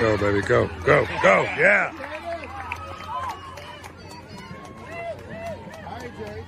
Go, baby, go, go, go, yeah. Jay.